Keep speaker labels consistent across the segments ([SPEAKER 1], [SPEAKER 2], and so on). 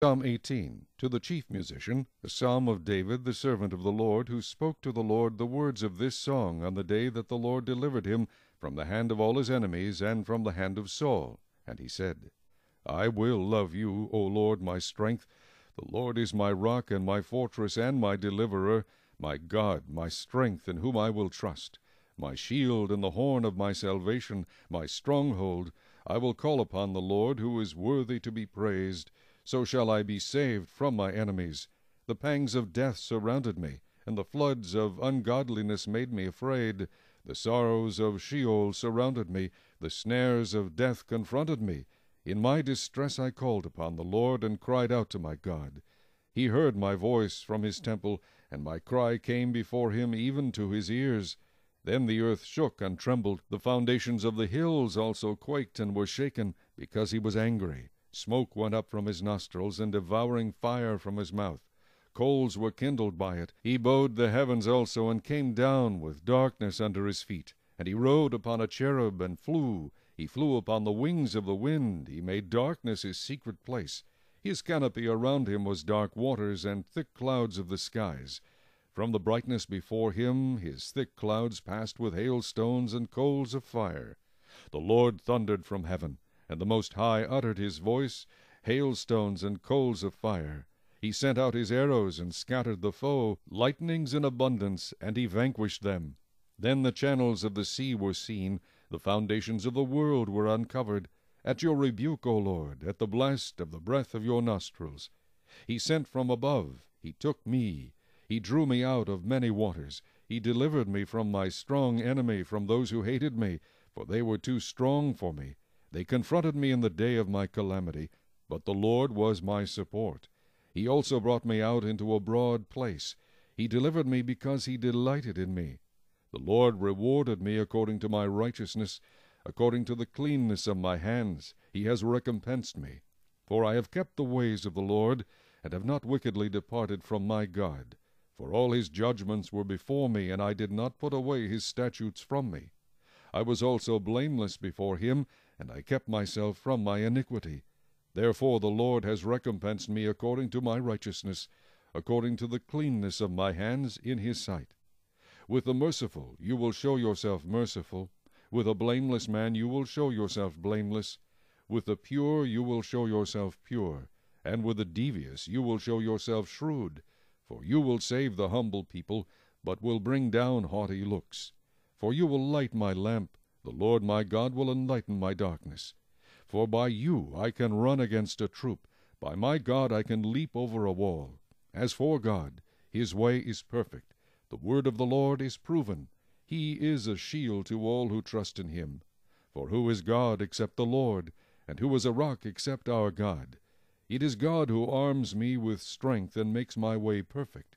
[SPEAKER 1] Psalm 18 To the chief musician, a psalm of David the servant of the Lord, who spoke to the Lord the words of this song on the day that the Lord delivered him from the hand of all his enemies and from the hand of Saul. And he said, I will love you, O Lord my strength. The Lord is my rock and my fortress and my deliverer, my God, my strength, in whom I will trust, my shield and the horn of my salvation, my stronghold. I will call upon the Lord, who is worthy to be praised. So shall I be saved from my enemies. The pangs of death surrounded me, and the floods of ungodliness made me afraid. The sorrows of Sheol surrounded me, the snares of death confronted me. In my distress I called upon the Lord, and cried out to my God. He heard my voice from his temple, and my cry came before him even to his ears. Then the earth shook and trembled, the foundations of the hills also quaked and were shaken, because he was angry. Smoke went up from his nostrils, and devouring fire from his mouth. Coals were kindled by it. He bowed the heavens also, and came down with darkness under his feet. And he rode upon a cherub, and flew. He flew upon the wings of the wind. He made darkness his secret place. His canopy around him was dark waters, and thick clouds of the skies. From the brightness before him his thick clouds passed with hailstones and coals of fire. The Lord thundered from heaven and the Most High uttered his voice, hailstones and coals of fire. He sent out his arrows and scattered the foe, lightnings in abundance, and he vanquished them. Then the channels of the sea were seen, the foundations of the world were uncovered. At your rebuke, O Lord, at the blast of the breath of your nostrils. He sent from above, he took me, he drew me out of many waters. He delivered me from my strong enemy, from those who hated me, for they were too strong for me. They confronted me in the day of my calamity, but the Lord was my support. He also brought me out into a broad place. He delivered me because he delighted in me. The Lord rewarded me according to my righteousness, according to the cleanness of my hands. He has recompensed me. For I have kept the ways of the Lord, and have not wickedly departed from my God. For all his judgments were before me, and I did not put away his statutes from me. I was also blameless before him, and I kept myself from my iniquity. Therefore the Lord has recompensed me according to my righteousness, according to the cleanness of my hands in his sight. With the merciful you will show yourself merciful, with a blameless man you will show yourself blameless, with the pure you will show yourself pure, and with the devious you will show yourself shrewd, for you will save the humble people, but will bring down haughty looks. For you will light my lamp, the Lord my God will enlighten my darkness. For by you I can run against a troop, by my God I can leap over a wall. As for God, his way is perfect, the word of the Lord is proven. He is a shield to all who trust in him. For who is God except the Lord, and who is a rock except our God? It is God who arms me with strength and makes my way perfect.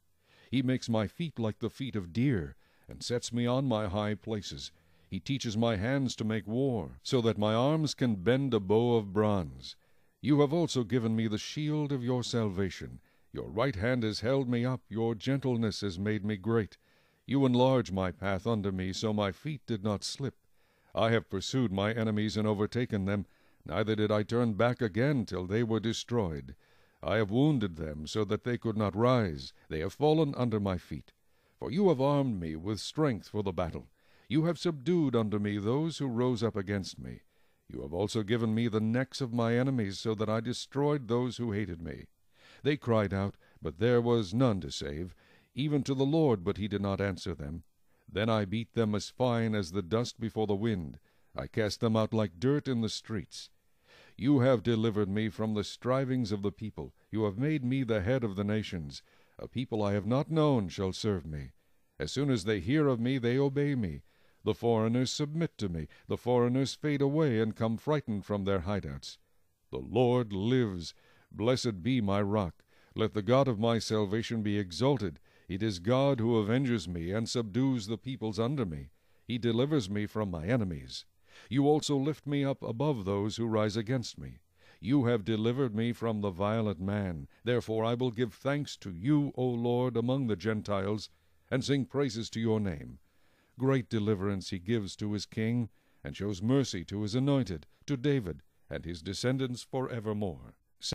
[SPEAKER 1] He makes my feet like the feet of deer, and sets me on my high places. He teaches my hands to make war, so that my arms can bend a bow of bronze. You have also given me the shield of your salvation. Your right hand has held me up, your gentleness has made me great. You enlarge my path under me, so my feet did not slip. I have pursued my enemies and overtaken them, neither did I turn back again till they were destroyed. I have wounded them, so that they could not rise. They have fallen under my feet. For you have armed me with strength for the battle. You have subdued unto me those who rose up against me. You have also given me the necks of my enemies, so that I destroyed those who hated me. They cried out, but there was none to save, even to the Lord, but he did not answer them. Then I beat them as fine as the dust before the wind. I cast them out like dirt in the streets. You have delivered me from the strivings of the people. You have made me the head of the nations. A people I have not known shall serve me. As soon as they hear of me, they obey me. The foreigners submit to me. The foreigners fade away and come frightened from their hideouts. The Lord lives. Blessed be my rock. Let the God of my salvation be exalted. It is God who avenges me and subdues the peoples under me. He delivers me from my enemies. You also lift me up above those who rise against me. You have delivered me from the violent man. Therefore I will give thanks to you, O Lord, among the Gentiles, and sing praises to your name. Great deliverance he gives to his king, and shows mercy to his anointed, to David and his descendants for evermore.